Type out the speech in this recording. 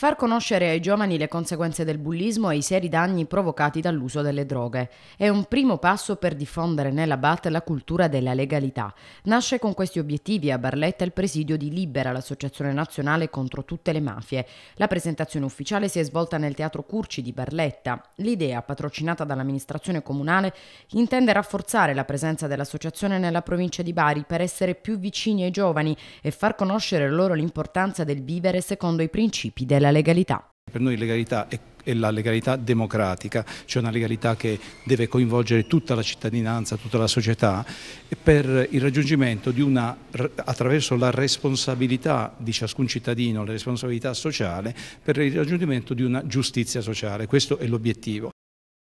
Far conoscere ai giovani le conseguenze del bullismo e i seri danni provocati dall'uso delle droghe è un primo passo per diffondere nella BAT la cultura della legalità. Nasce con questi obiettivi a Barletta il presidio di Libera, l'associazione nazionale contro tutte le mafie. La presentazione ufficiale si è svolta nel Teatro Curci di Barletta. L'idea, patrocinata dall'amministrazione comunale, intende rafforzare la presenza dell'associazione nella provincia di Bari per essere più vicini ai giovani e far conoscere loro l'importanza del vivere secondo i principi della legalità. Per noi legalità è è la legalità democratica, cioè una legalità che deve coinvolgere tutta la cittadinanza, tutta la società, per il raggiungimento di una, attraverso la responsabilità di ciascun cittadino, la responsabilità sociale, per il raggiungimento di una giustizia sociale. Questo è l'obiettivo.